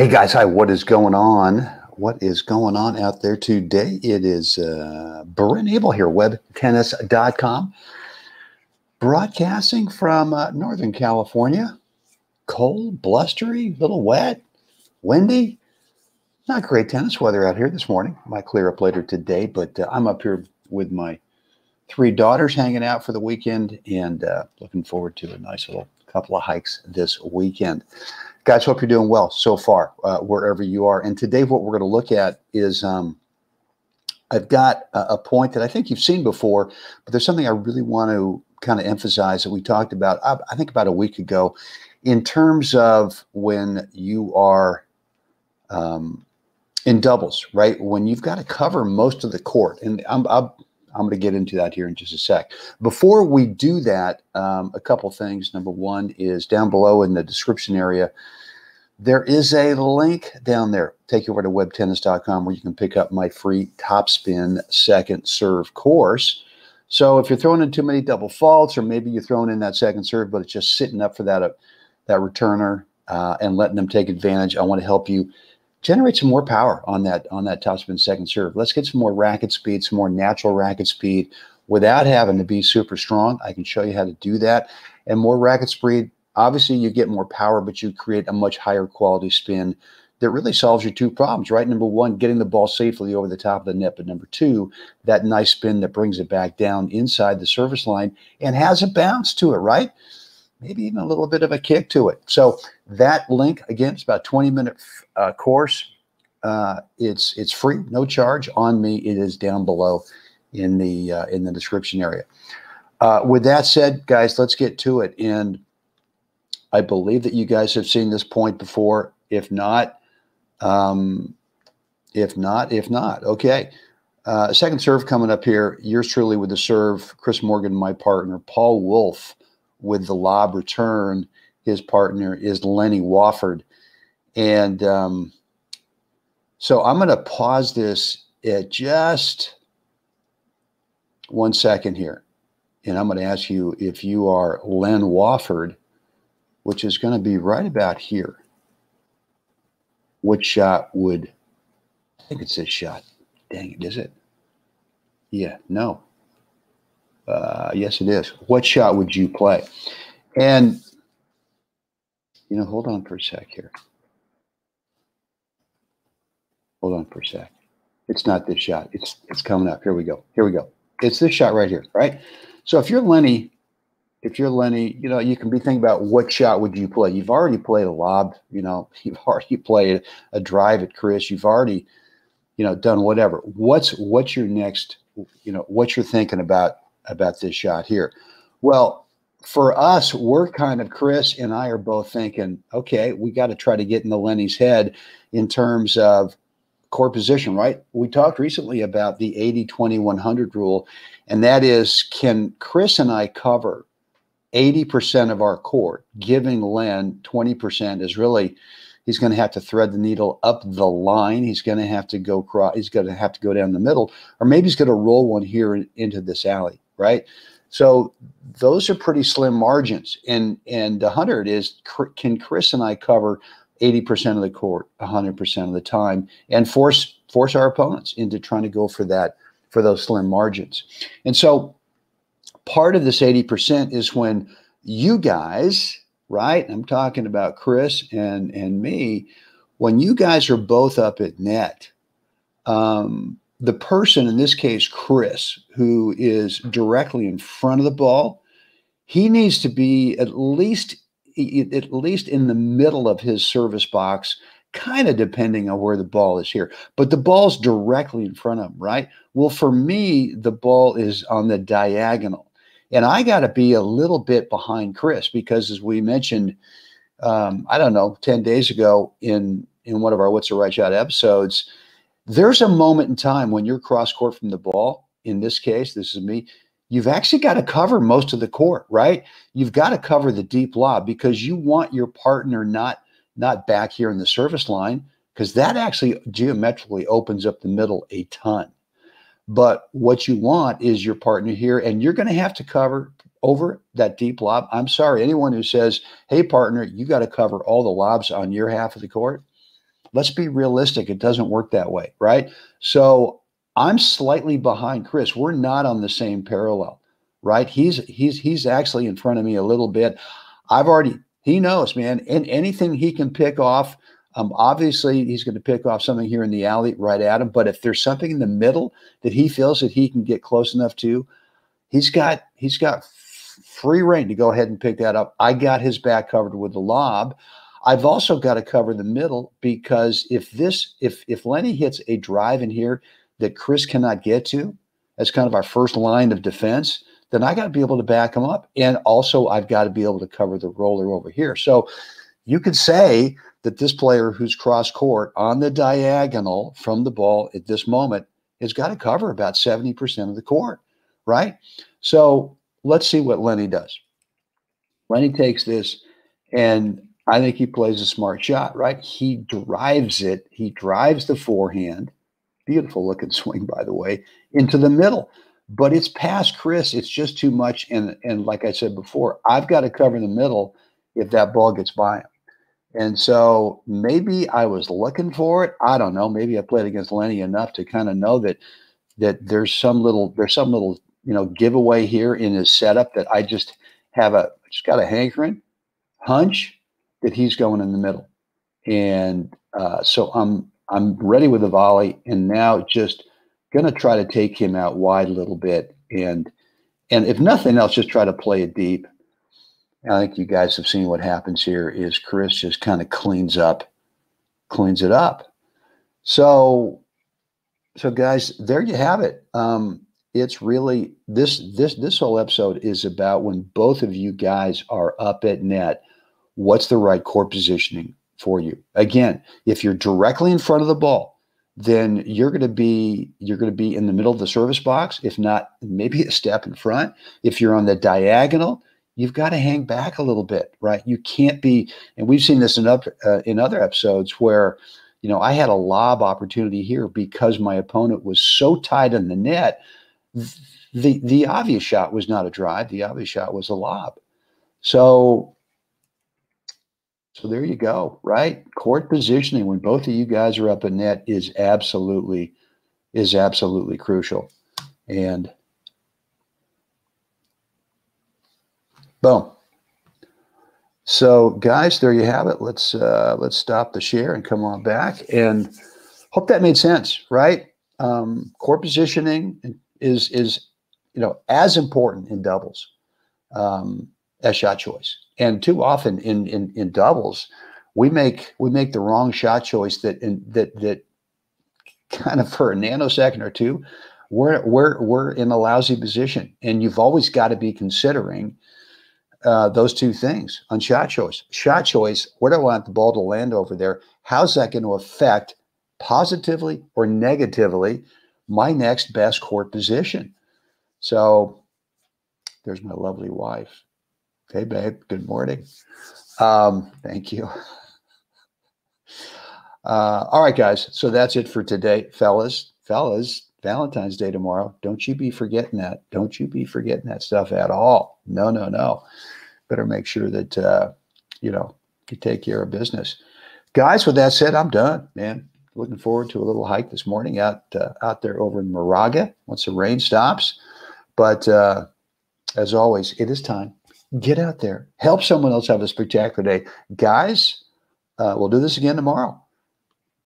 Hey guys, hi. What is going on? What is going on out there today? It is uh, Abel here, webtennis.com, broadcasting from uh, Northern California. Cold, blustery, little wet, windy. Not great tennis weather out here this morning. Might clear up later today, but uh, I'm up here with my three daughters hanging out for the weekend and uh, looking forward to a nice little couple of hikes this weekend. Guys, hope you're doing well so far, uh, wherever you are. And today, what we're going to look at is um, I've got a, a, point that I think you've seen before, but there's something I really want to kind of emphasize that we talked about, I, I think about a week ago, in terms of when you are um, in doubles, right? When you've got to cover most of the court. And I'm, I'm I'm going to get into that here in just a sec. Before we do that, um, a couple things. Number one is down below in the description area, there is a link down there. Take you over to webtennis.com where you can pick up my free topspin second serve course. So if you're throwing in too many double faults, or maybe you're throwing in that second serve, but it's just sitting up for that uh, that returner uh, and letting them take advantage, I want to help you generate some more power on that on that topspin second serve. Let's get some more racket speed, some more natural racket speed without having to be super strong. I can show you how to do that. And more racket speed, obviously you get more power, but you create a much higher quality spin that really solves your two problems, right? Number one, getting the ball safely over the top of the net. But number two, that nice spin that brings it back down inside the service line and has a bounce to it, right? Maybe even a little bit of a kick to it. So that link again, it's about 20 minute uh, course. Uh, it's it's free, no charge on me. It is down below in the uh, in the description area. Uh, with that said, guys, let's get to it. And I believe that you guys have seen this point before. If not, um, if not, if not, okay. Uh, second serve coming up here. Yours truly with the serve. Chris Morgan, my partner. Paul Wolf with the lob return. His partner is Lenny Wofford. And um, so I'm going to pause this at just one second here. And I'm going to ask you if you are Len Wofford, which is going to be right about here. What shot would, I think it's this shot. Dang it, is it? Yeah, no. Uh, yes, it is. What shot would you play? And, you know, hold on for a sec here. Hold on for a sec. It's not this shot. It's it's coming up. Here we go. Here we go. It's this shot right here, right? So if you're Lenny, if you're Lenny, you know, you can be thinking about what shot would you play. You've already played a lob, you know, you've already played a drive at Chris. You've already, you know, done whatever. What's what's your next, you know, what you're thinking about about this shot here. Well, for us, we're kind of Chris and I are both thinking, okay, we got to try to get in the Lenny's head in terms of court position, right? We talked recently about the 80 20 100 rule, and that is can Chris and I cover 80% of our court, giving Len 20% is really he's going to have to thread the needle up the line. He's going to have to go cross. He's going to have to go down the middle, or maybe he's going to roll one here into this alley right? So those are pretty slim margins. And and the hundred is can Chris and I cover 80% of the court 100% of the time and force force our opponents into trying to go for that for those slim margins. And so part of this 80% is when you guys, right? I'm talking about Chris and and me, when you guys are both up at net, um, the person, in this case, Chris, who is directly in front of the ball, he needs to be at least at least in the middle of his service box, kind of depending on where the ball is here. But the ball's directly in front of him, right? Well, for me, the ball is on the diagonal. And I got to be a little bit behind Chris because, as we mentioned, um, I don't know, 10 days ago in in one of our What's the Right Shot episodes, there's a moment in time when you're cross court from the ball. In this case, this is me. You've actually got to cover most of the court, right? You've got to cover the deep lob because you want your partner not not back here in the service line because that actually geometrically opens up the middle a ton. But what you want is your partner here, and you're going to have to cover over that deep lob. I'm sorry, anyone who says, "Hey, partner, you got to cover all the lobs on your half of the court," let's be realistic. It doesn't work that way, right? So I'm slightly behind Chris. We're not on the same parallel, right? He's he's he's actually in front of me a little bit. I've already he knows, man, and anything he can pick off. Um, obviously, he's going to pick off something here in the alley right at him. But if there's something in the middle that he feels that he can get close enough to, he's got he's got free rein to go ahead and pick that up. I got his back covered with the lob. I've also got to cover the middle because if this if if Lenny hits a drive in here that Chris cannot get to, as kind of our first line of defense, then I got to be able to back him up. And also I've got to be able to cover the roller over here. So you could say that this player who's cross court on the diagonal from the ball at this moment has got to cover about 70% of the court, right? So let's see what Lenny does. Lenny takes this and I think he plays a smart shot, right? He drives it. He drives the forehand. Beautiful looking swing, by the way, into the middle. But it's past Chris. It's just too much. And and like I said before, I've got to cover the middle if that ball gets by him. And so maybe I was looking for it. I don't know. Maybe I played against Lenny enough to kind of know that that there's some little there's some little you know giveaway here in his setup that I just have a just got a hankering hunch that he's going in the middle. And uh, so I'm I'm ready with the volley, and now just to try to take him out wide a little bit, and and if nothing else, just try to play it deep. I think you guys have seen what happens here is Chris just kind of cleans up, cleans it up. So, so guys, there you have it. Um, it's really this this this whole episode is about when both of you guys are up at net what's the right court positioning for you. Again, if you're directly in front of the ball, then you're going to be you're going to be in the middle of the service box if not maybe a step in front. If you're on the diagonal you've got to hang back a little bit right? You can't be and we've seen this in other uh, in other episodes where you know i had a lob opportunity here because my opponent was so tight in the net the the obvious shot was not a drive the obvious shot was a lob. So so there you go, right? Court positioning when both of you guys are up in net is absolutely is absolutely crucial. And boom. So guys, there you have it. Let's uh, let's stop the share and come on back. And hope that made sense, right? Um, court positioning is is you know as important in doubles um, as shot choice. And too often in in in doubles we make we make the wrong shot choice that in, that that kind of for a nanosecond or two we're we're we're in a lousy position. And you've always got to be considering uh, those two things on shot choice. Shot choice where do i want the ball to land over there? How's that going to affect positively or negatively my next best court position? So there's my lovely wife Hey, babe. Good morning. Um, thank you. Uh, all right, guys. So that's it for today, fellas. Fellas, Valentine's Day tomorrow. Don't you be forgetting that. Don't you be forgetting that stuff at all. No, no, no. Better make sure that uh, you know you take care of business, guys. With that said, I'm done, man. Looking forward to a little hike this morning out uh, out there over in Moraga once the rain stops. But uh, as always, it is time Get out there, help someone else have a spectacular day. Guys, uh, we'll do this again tomorrow.